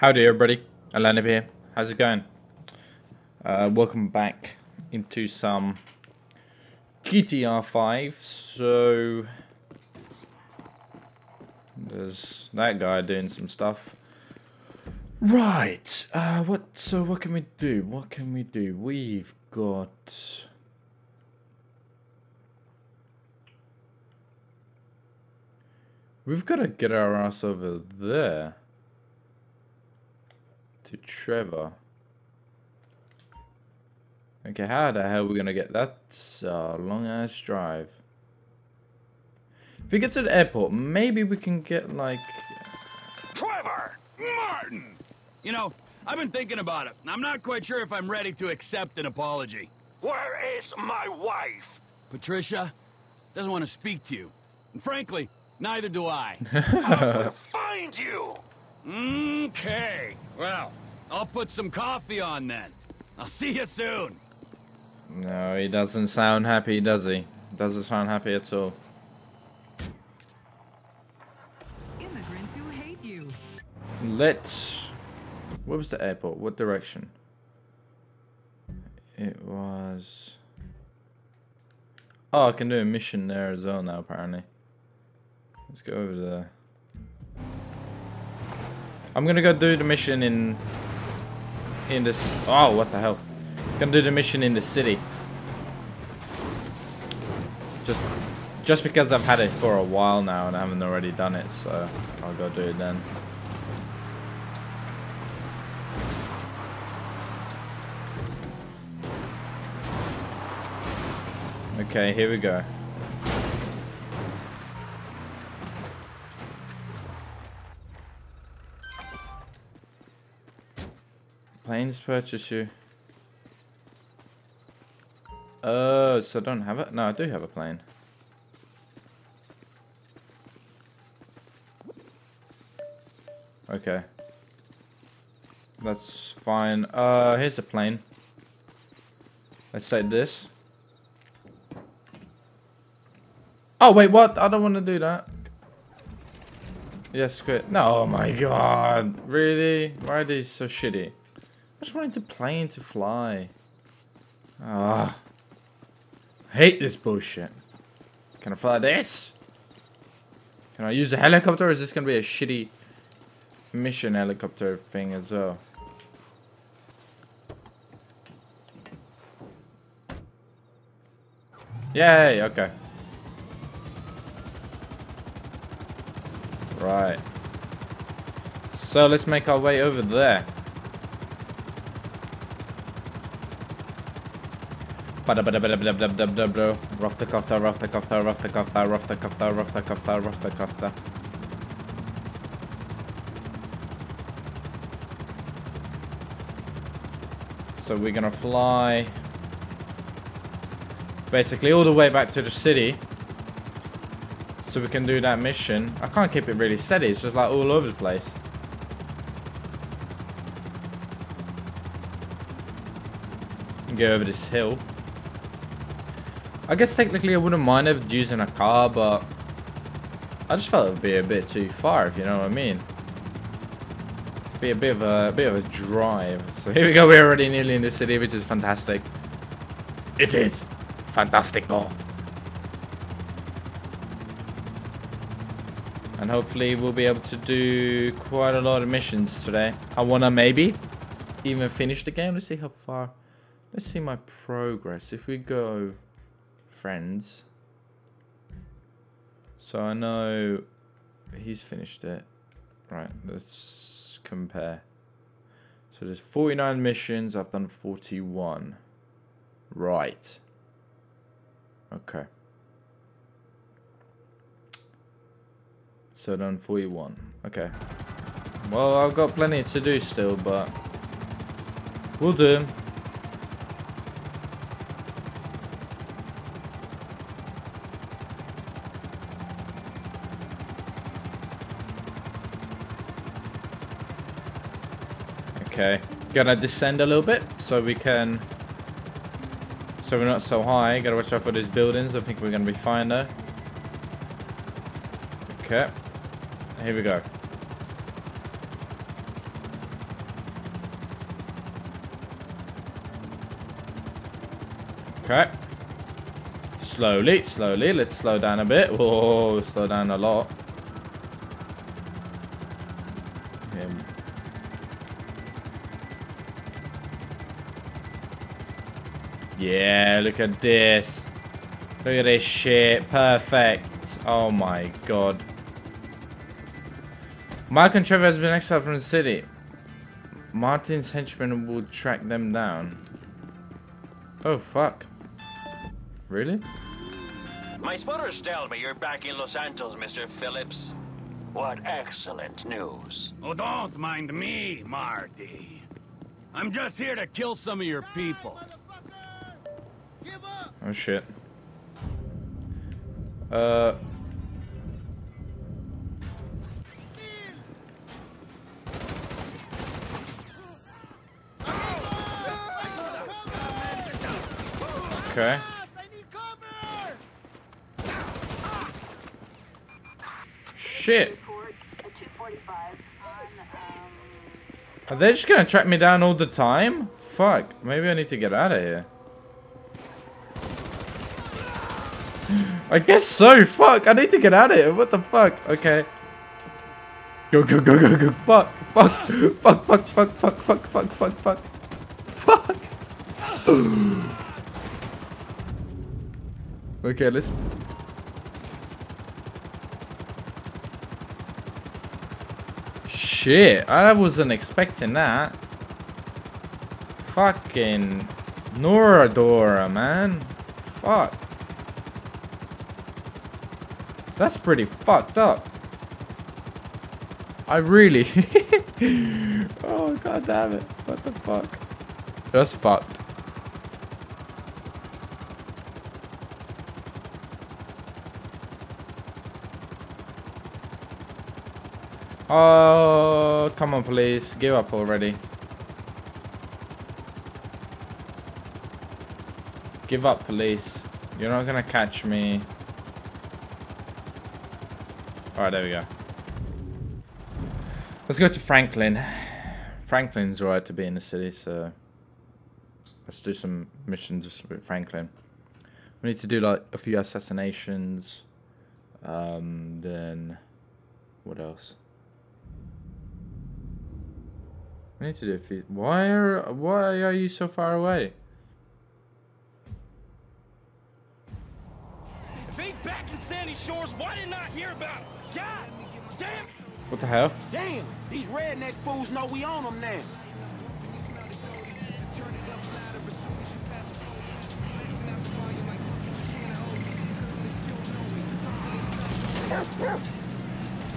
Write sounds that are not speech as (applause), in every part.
Howdy everybody, Elanip here. How's it going? Uh, welcome back into some GTA 5. So there's that guy doing some stuff. Right. Uh, what? So what can we do? What can we do? We've got. We've got to get our ass over there to Trevor. Okay, how the hell are we gonna get that uh, long ass drive? If we get to the airport, maybe we can get like. Trevor! Martin! You know, I've been thinking about it. I'm not quite sure if I'm ready to accept an apology. Where is my wife? Patricia doesn't want to speak to you. And frankly, neither do I. I will (laughs) find you! Okay. Well, I'll put some coffee on then. I'll see you soon. No, he doesn't sound happy, does he? Doesn't sound happy at all. Immigrants who hate you. Let's. Where was the airport? What direction? It was. Oh, I can do a mission there as well now, apparently. Let's go over there. I'm gonna go do the mission in. In this. Oh, what the hell? Gonna do the mission in the city. Just. Just because I've had it for a while now and I haven't already done it, so I'll go do it then. Okay, here we go. Planes purchase you. Oh, so I don't have it? No, I do have a plane. Okay. That's fine. Uh, here's the plane. Let's say this. Oh, wait, what? I don't want to do that. Yes, quit. No, oh my god. Really? Why are these so shitty? I just wanted the plane to fly. Ah. Hate this bullshit. Can I fly this? Can I use a helicopter or is this going to be a shitty mission helicopter thing as well? Yay, okay. Right. So let's make our way over there. The the the the the the. So we're gonna fly basically all the way back to the city so we can do that mission. I can't keep it really steady, it's just like all over the place. Go over this hill. I guess technically I wouldn't mind using a car, but I just felt it would be a bit too far, if you know what I mean. Be a bit of a, a bit of a drive. (laughs) So here we go, we're already nearly in the city, which is fantastic. It is fantastical. And hopefully we'll be able to do quite a lot of missions today. I want to maybe even finish the game. Let's see how far. Let's see my progress. If we go friends. So I know he's finished it. Right, let's compare. So there's 49 missions. I've done 41. Right. Okay. So done 41. Okay. Well, I've got plenty to do still, but we'll do. Okay. Gonna descend a little bit so we can... So we're not so high. Gotta watch out for these buildings. I think we're gonna be fine though. Okay. Here we go. Okay. Slowly, slowly. Let's slow down a bit. Whoa, slow down a lot. Yeah, look at this. Look at this shit. Perfect. Oh my god. Mark and Trevor has been exiled from the city. Martin's henchmen will track them down. Oh, fuck. Really? My spotters tell me you're back in Los Santos, Mr. Philips. What excellent news. Oh, don't mind me, Marty. I'm just here to kill some of your people. Oh, shit. Uh... Okay. Shit. Are they just gonna track me down all the time? Fuck. Maybe I need to get out of here. I guess so. Fuck. I need to get out of here. What the fuck? Okay. Go, go, go, go, go. Fuck. Fuck. Fuck, fuck, fuck, fuck, fuck, fuck, fuck, fuck. Fuck. okay, let's... Shit. I wasn't expecting that. Fucking... Noradora, man. Fuck. That's pretty fucked up. I really... (laughs) oh, god damn it. What the fuck? That's fucked. Oh, come on, please. Give up already. Give up, police. You're not gonna catch me. Alright, there we go. Let's go to Franklin. Franklin's right to be in the city, so let's do some missions with Franklin. We need to do like a few assassinations. Um, then what else? We need to do a few. Why are why are you so far away? If he's back in Sandy Shores, why didn't I hear about it? What the hell? Damn! These redneck fools know we own them now.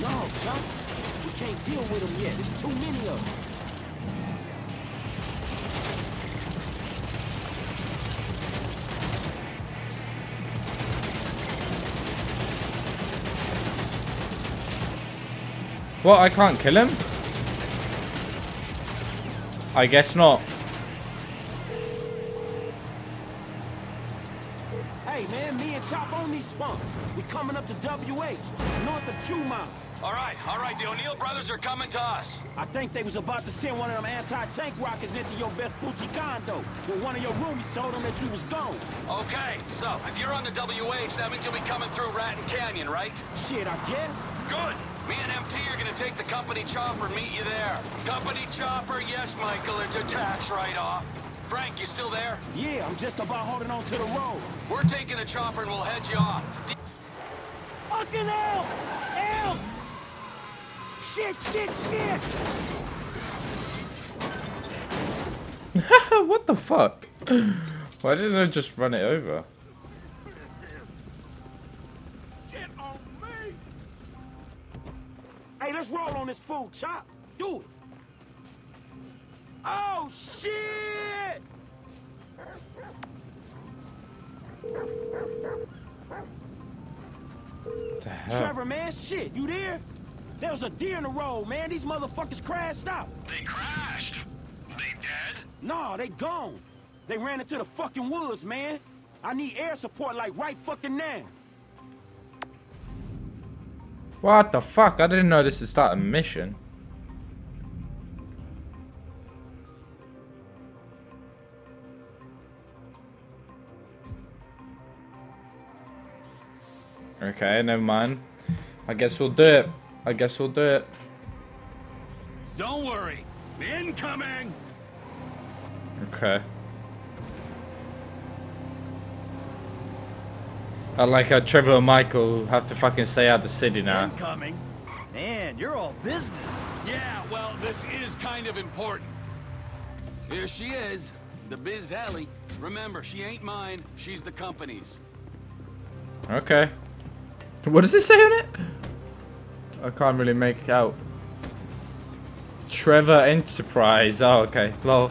No, son. We can't deal with them yet. There's too many of them. What? I can't kill him? I guess not. Hey, man, me and Chop on these spunks. We coming up to WH, north of two miles. All right, all right, the O'Neill brothers are coming to us. I think they was about to send one of them anti-tank rockets into your Vespucci condo when one of your roomies told them that you was gone. Okay, so if you're on the WH, that means you'll be coming through Raton Canyon, right? Shit, I guess. Good. Me and MT are gonna take the company chopper and meet you there. Company chopper, yes, Michael, it's a tax write-off. Frank, you still there? Yeah, I'm just about holding on to the road. We're taking the chopper and we'll head you off. D Fucking hell! Help! Shit, shit, shit! (laughs) what the fuck? Why didn't I just run it over? Hey, let's roll on this fool, Chop. Do it. Oh, shit! What the hell? Trevor, man, shit, you there? There was a deer in the road, man. These motherfuckers crashed out. They crashed. They dead? Nah, they gone. They ran into the fucking woods, man. I need air support like right fucking now. What the fuck? I didn't know this is start a mission. Okay, never mind. I guess we'll do it. I guess we'll do it. Don't worry. Incoming! Okay. I like how Trevor and Michael have to fucking stay out the city now. Incoming. Man, you're all business. Yeah, well, this is kind of important. Here she is, the Biz Alley. Remember, she ain't mine, she's the company's. Okay. What does it say on it? I can't really make out. Trevor Enterprise. Oh, okay. Lol.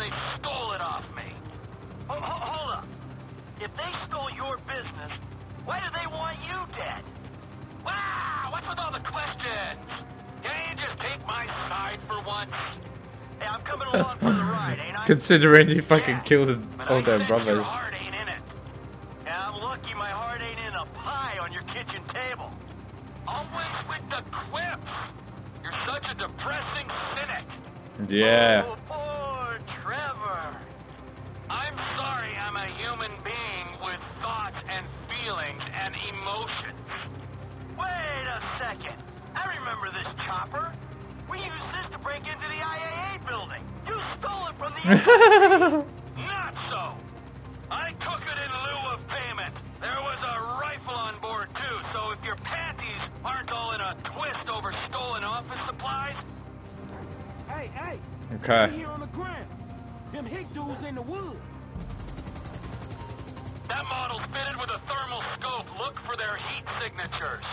They stole it off me. Ho- ho- hold up. If they stole your business, why do they want you dead? Wow! What's with all the questions? Can't you just take my side for once? Hey, I'm coming along for the ride, ain't I? (laughs) Considering you fucking Yeah, killed all their brothers. heart ain't in it. And I'm lucky my heart ain't in a pie on your kitchen table. Always with the quips. You're such a depressing cynic. Yeah. Second. I remember this chopper. We used this to break into the IAA building. You stole it from the... (laughs) Not so. I took it in lieu of payment. There was a rifle on board too, so if your panties aren't all in a twist over stolen office supplies, Hey, hey. Okay. We here on the ground. Them hick dudes in the woods. that model's fitted with a thermal scope. Look for their heat signatures.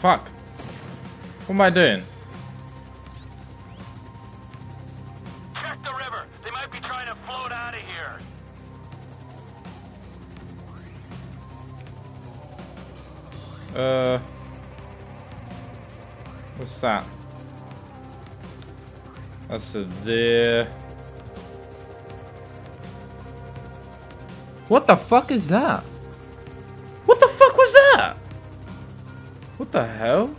Fuck. What am I doing? Check the river. They might be trying to float out of here. Uh. What's that? That's a deer. What the fuck is that? What the hell?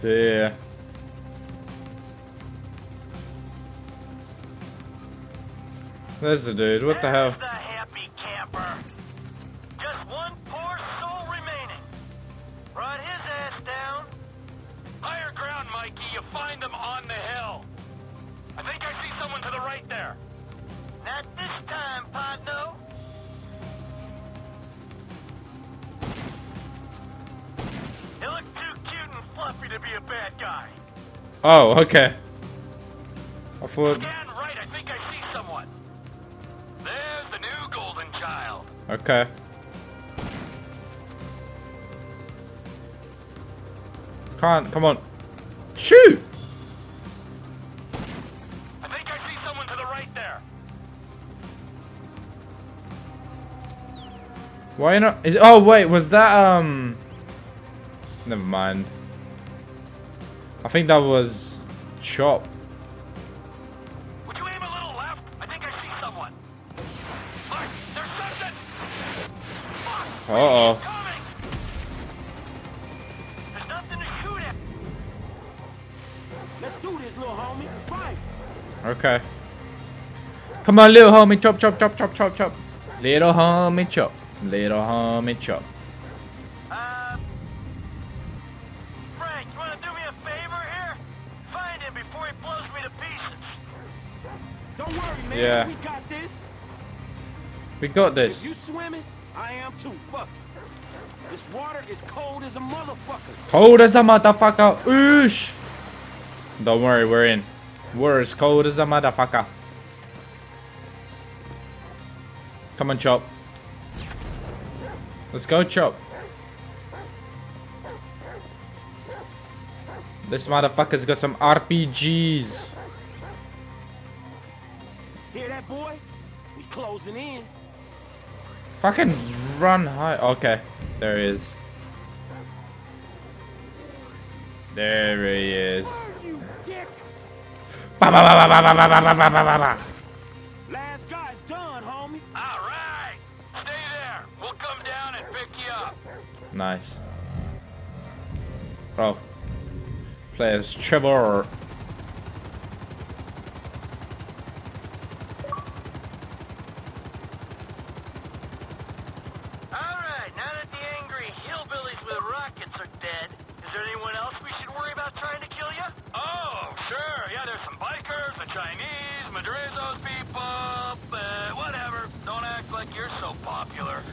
Deer. There's a dude. What the hell? Oh, okay. I thought. Scan right. I think I see someone. There's the new golden child. Okay. Can't. Come on. Shoot! I think I see someone to the right there. Why not? Is, oh wait, was that um? Never mind. I think that was Chop. Would you aim a little left? I think I see someone. Look, there's something. Fuck! Uh oh. There's nothing to shoot at. Let's do this, little homie. Fight. Okay. Come on, little homie, chop, chop, chop, chop, chop, chop. Little homie, chop. Little homie, chop. Man. Yeah. We got this. We got If this. you swimming, I am too. Fuck. This water is cold as a motherfucker. Cold as a motherfucker. Oosh. Don't worry, we're in. We're as cold as a motherfucker. Come on, chop. Let's go, Chop. This motherfucker's got some RPGs. Hear that, boy? We closing in. Fucking run high. Okay, there he is. There he is. You. Ba, ba, ba, ba, ba, ba, ba, ba, ba, ba, ba, ba. Last guy's done, homie. All right. Stay there. We'll come down and pick you up. Nice. Oh. Players Trevor.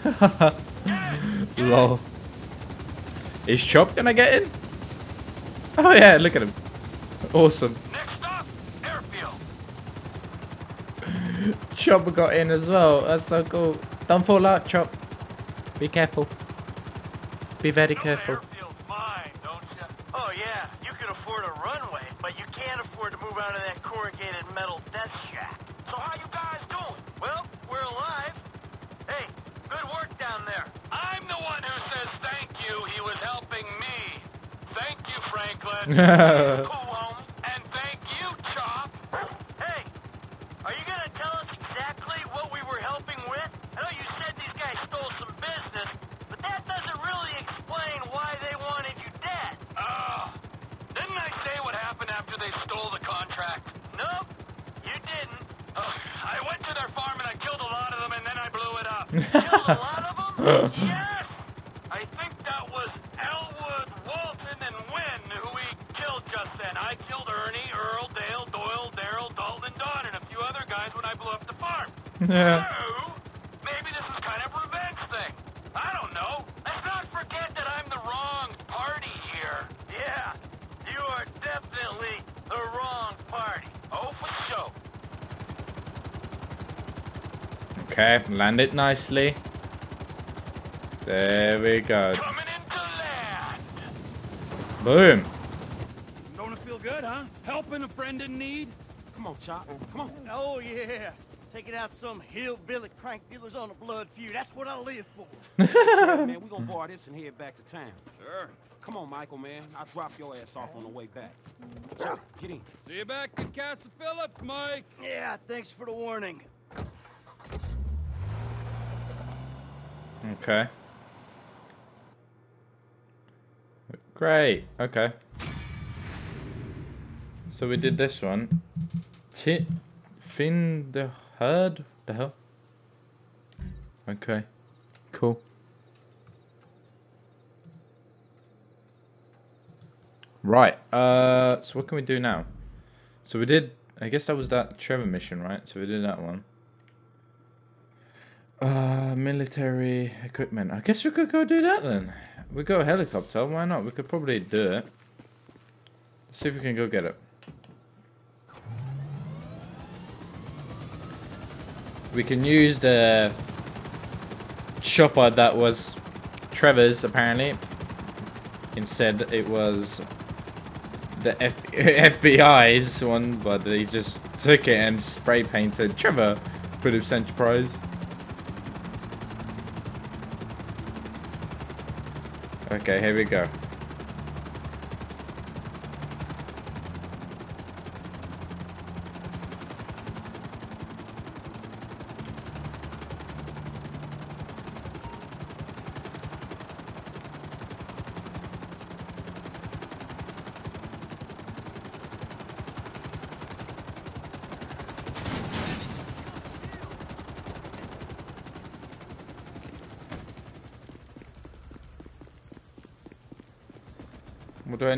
(laughs) Lol. Is Chop gonna get in? Oh yeah, look at him. Awesome. Next stop, airfield. (laughs) Chop got in as well. That's so cool. Don't fall out, Chop. Be careful. Be very careful. I know you said these guys stole some business, but that doesn't really explain why they wanted you dead. Ah, didn't I say what happened after they stole the contract? Nope, you didn't. I went to their farm and I killed a lot of them and then I blew it up. (laughs) Killed a lot of them? (laughs) yes! Okay, land it nicely. There we go. Coming into land. Boom. Gonna feel good, huh? Helping a friend in need. Come on, Chop. Come on. Oh, yeah. Taking out some hillbilly crank dealers on a blood feud. That's what I live for. (laughs) man, we gonna borrow this and head back to town. Sure. Come on, Michael, man. I'll drop your ass off on the way back. Chop, get in. See you back at Castle Philips, Mike. Yeah, thanks for the warning. Okay. Great. Okay. So we did this one. Ti Finn the herd? The hell? Okay. Cool. Right. Uh so what can we do now? So we did I guess that was that Trevor mission, right? So we did that one. Uh, military equipment. I guess we could go do that then. We go helicopter. Why not? We could probably do it. Let's see if we can go get it. We can use the chopper that was Trevor's apparently. Instead, it was the F (laughs) FBI's one, but they just took it and spray painted Trevor British Enterprise. Okay, here we go.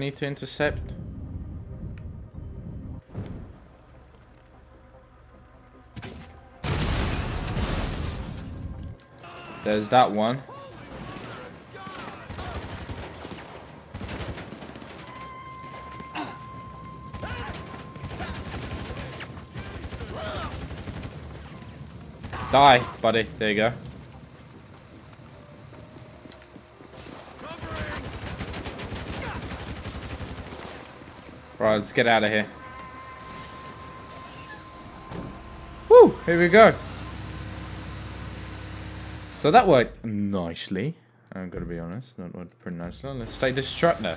Need to intercept? There's that one. Die, buddy. There you go. Right, let's get out of here. Woo! Here we go. So that worked nicely. I'm gonna be honest. That worked pretty nicely. Let's take this truck now.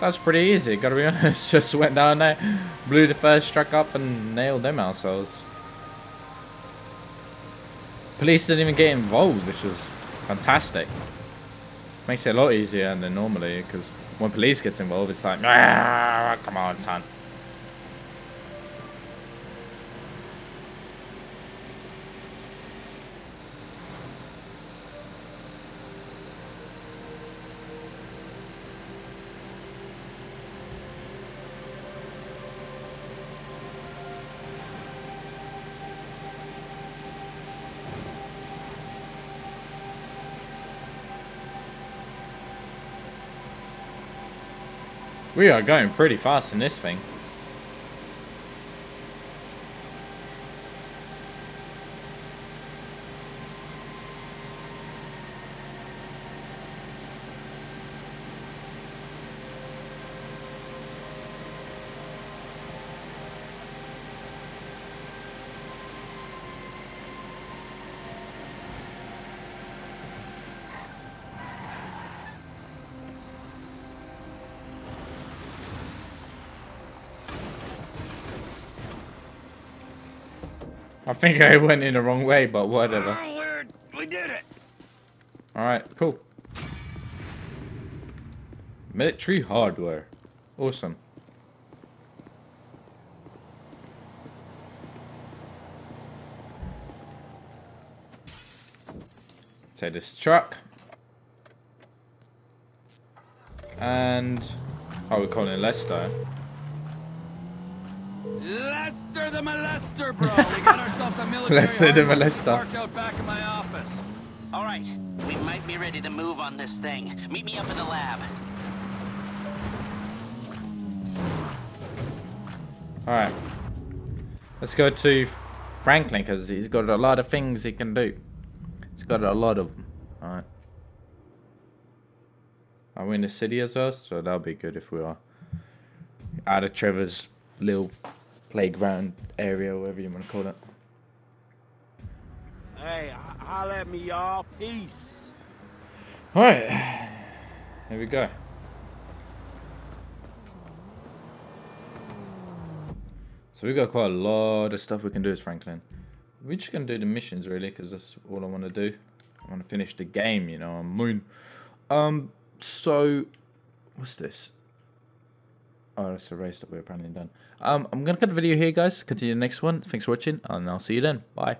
That's pretty easy, gotta be (laughs) honest. Just went down there, blew the first truck up and nailed them ourselves. Police didn't even get involved, which was fantastic. Makes it a lot easier than normally, because when police gets involved, it's like, ah, come on, son. We are going pretty fast in this thing. Think I went in the wrong way, but whatever. Oh, we did it. Alright, cool. Military hardware. Awesome. Take this truck. And... Oh, we're calling it Lester. Lester the molester, bro. We got (laughs) ourselves a military Lester the molester. parked out back in my office. All right, we might be ready to move on this thing. Meet me up in the lab. Alright. Let's go to Franklin, because he's got a lot of things he can do. He's got a lot of them. Alright. Are we in the city as well? So that'll be good if we are. Out of Trevor's little playground area, whatever you want to call it. Hey, holla at me, y'all. Peace. Alright. Here we go. So we got quite a lot of stuff we can do as Franklin. We're just gonna do the missions really, because that's all I want to do. I want to finish the game, you know. I mean, um, so what's this? Oh, that's a race that we're apparently done. Um, I'm gonna cut the video here, guys. Continue the next one. Thanks for watching, and I'll see you then. Bye.